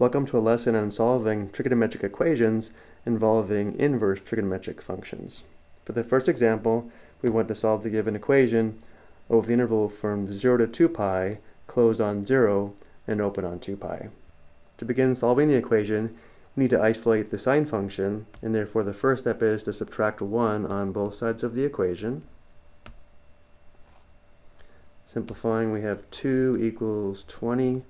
Welcome to a lesson on solving trigonometric equations involving inverse trigonometric functions. For the first example, we want to solve the given equation over the interval from 0 to 2 pi, closed on 0 and open on 2 pi. To begin solving the equation, we need to isolate the sine function, and therefore the first step is to subtract 1 on both sides of the equation. Simplifying, we have 2 equals 20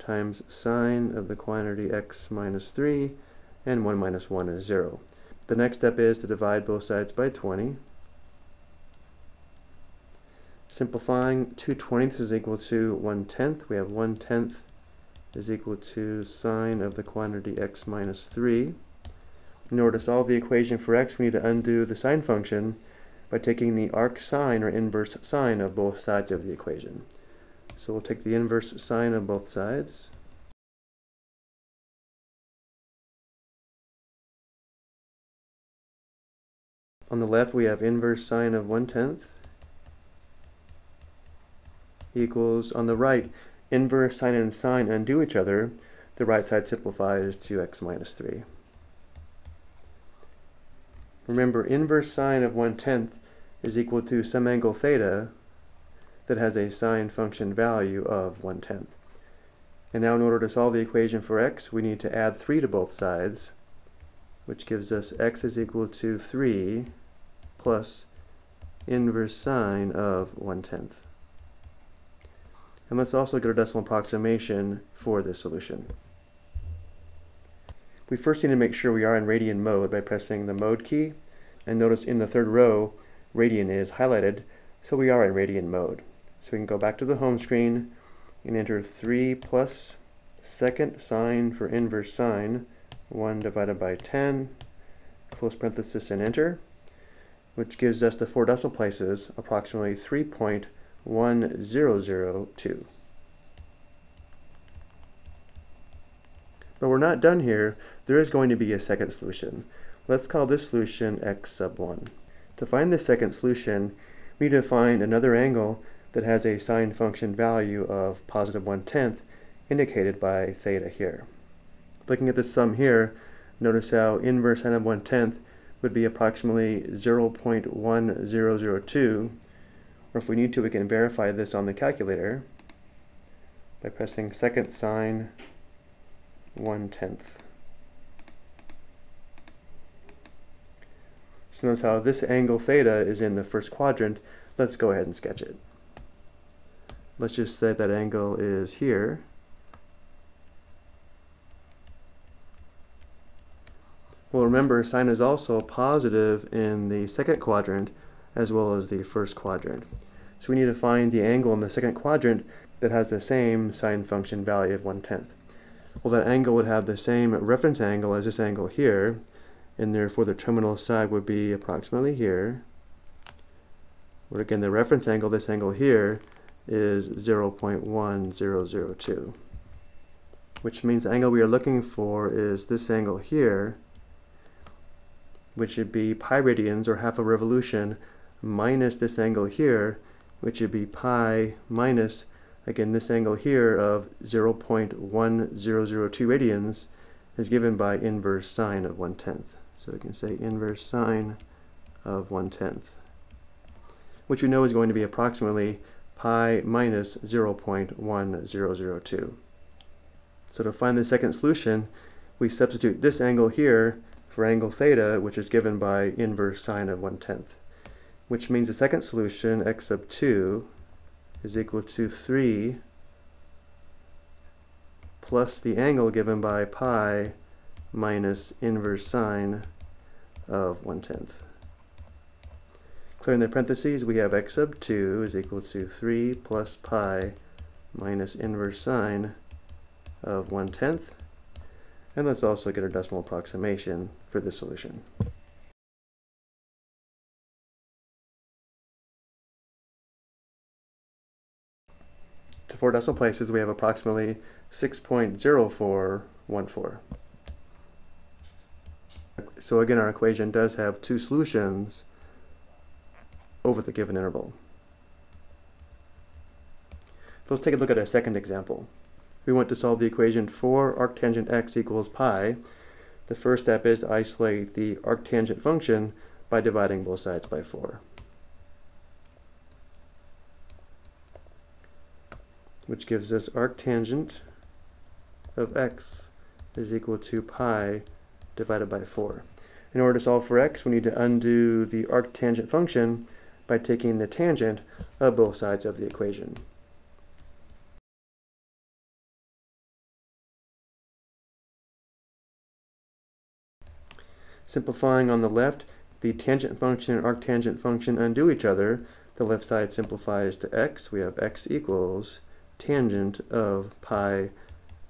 times sine of the quantity x minus 3, and 1 minus 1 is 0. The next step is to divide both sides by 20. Simplifying, 2 twentieths is equal to 1 tenth. We have 1 tenth is equal to sine of the quantity x minus 3. In order to solve the equation for x, we need to undo the sine function by taking the arc sine or inverse sine of both sides of the equation. So we'll take the inverse sine of both sides. On the left, we have inverse sine of 1 tenth equals, on the right, inverse sine and sine undo each other. The right side simplifies to x minus 3. Remember, inverse sine of 1 tenth is equal to some angle theta that has a sine function value of 1 tenth. And now in order to solve the equation for x, we need to add 3 to both sides, which gives us x is equal to 3 plus inverse sine of 1 tenth. And let's also get a decimal approximation for this solution. We first need to make sure we are in radian mode by pressing the mode key. And notice in the third row, radian is highlighted, so we are in radian mode. So we can go back to the home screen and enter 3 plus second sine for inverse sine, 1 divided by 10, close parenthesis and enter, which gives us the four decimal places, approximately 3.1002. But we're not done here. There is going to be a second solution. Let's call this solution x sub 1. To find the second solution, we need to find another angle that has a sine function value of positive 1 tenth indicated by theta here. Looking at this sum here, notice how inverse sine of 1 tenth would be approximately 0.1002, or if we need to, we can verify this on the calculator by pressing second sine 1 tenth. So notice how this angle theta is in the first quadrant. Let's go ahead and sketch it let's just say that angle is here. Well, remember, sine is also positive in the second quadrant as well as the first quadrant. So we need to find the angle in the second quadrant that has the same sine function value of 1 tenth. Well, that angle would have the same reference angle as this angle here, and therefore the terminal side would be approximately here. Where again, the reference angle, this angle here, is 0.1002, which means the angle we are looking for is this angle here, which would be pi radians, or half a revolution, minus this angle here, which would be pi minus, again, this angle here of 0.1002 radians is given by inverse sine of 1 tenth. So we can say inverse sine of 1 tenth, which we know is going to be approximately pi minus 0.1002. So to find the second solution, we substitute this angle here for angle theta, which is given by inverse sine of 1 tenth, which means the second solution, x sub 2, is equal to 3 plus the angle given by pi minus inverse sine of 1 tenth. Clearing the parentheses, we have x sub 2 is equal to 3 plus pi minus inverse sine of 1 tenth. And let's also get a decimal approximation for this solution. To four decimal places, we have approximately 6.0414. So again, our equation does have two solutions over the given interval. Let's take a look at a second example. we want to solve the equation for arctangent x equals pi. The first step is to isolate the arctangent function by dividing both sides by 4. Which gives us arctangent of x is equal to pi divided by 4. In order to solve for x, we need to undo the arctangent function by taking the tangent of both sides of the equation. Simplifying on the left, the tangent function and arctangent function undo each other. The left side simplifies to x. We have x equals tangent of pi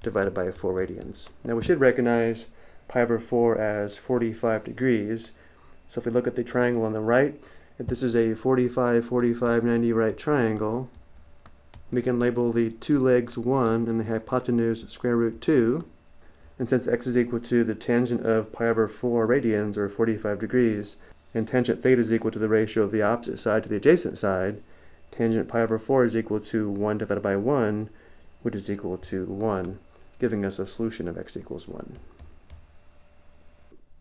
divided by 4 radians. Now we should recognize pi over 4 as 45 degrees. So if we look at the triangle on the right, if this is a 45, 45, 90 right triangle, we can label the two legs 1 and the hypotenuse square root 2. And since x is equal to the tangent of pi over 4 radians, or 45 degrees, and tangent theta is equal to the ratio of the opposite side to the adjacent side, tangent pi over 4 is equal to 1 divided by 1, which is equal to 1, giving us a solution of x equals 1.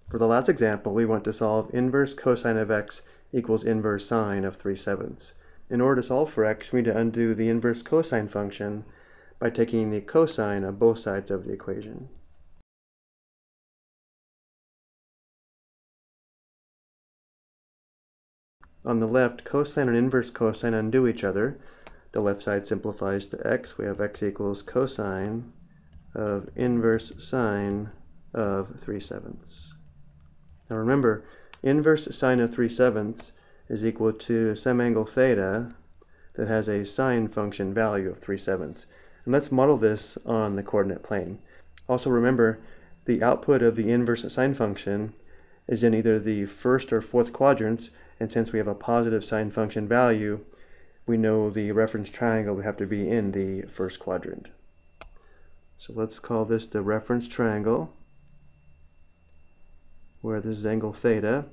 For the last example, we want to solve inverse cosine of x equals inverse sine of 3 sevenths. In order to solve for x, we need to undo the inverse cosine function by taking the cosine of both sides of the equation. On the left, cosine and inverse cosine undo each other. The left side simplifies to x. We have x equals cosine of inverse sine of 3 sevenths. Now remember, inverse sine of 3 sevenths is equal to some angle theta that has a sine function value of 3 sevenths. And let's model this on the coordinate plane. Also remember, the output of the inverse sine function is in either the first or fourth quadrants, and since we have a positive sine function value, we know the reference triangle would have to be in the first quadrant. So let's call this the reference triangle where this is angle theta.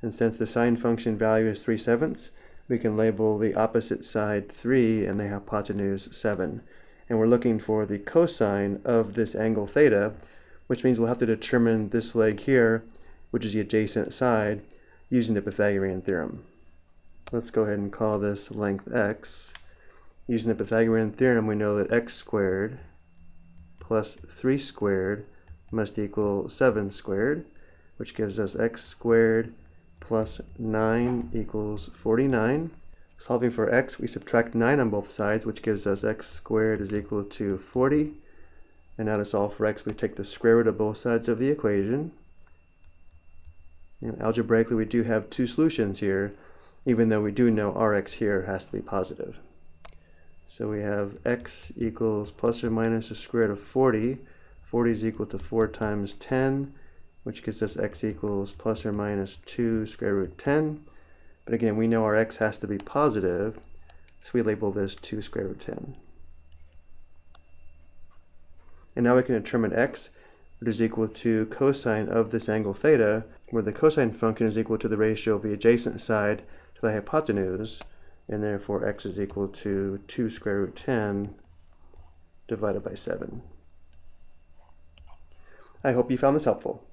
And since the sine function value is 3 sevenths, we can label the opposite side 3 and the hypotenuse 7. And we're looking for the cosine of this angle theta, which means we'll have to determine this leg here, which is the adjacent side, using the Pythagorean theorem. Let's go ahead and call this length x. Using the Pythagorean theorem, we know that x squared plus 3 squared must equal 7 squared which gives us x squared plus 9 equals 49. Solving for x, we subtract 9 on both sides, which gives us x squared is equal to 40. And now to solve for x, we take the square root of both sides of the equation. You know, algebraically, we do have two solutions here, even though we do know rx here has to be positive. So we have x equals plus or minus the square root of 40. 40 is equal to 4 times 10 which gives us x equals plus or minus 2 square root 10. But again, we know our x has to be positive, so we label this 2 square root 10. And now we can determine x, which is equal to cosine of this angle theta, where the cosine function is equal to the ratio of the adjacent side to the hypotenuse, and therefore x is equal to 2 square root 10 divided by 7. I hope you found this helpful.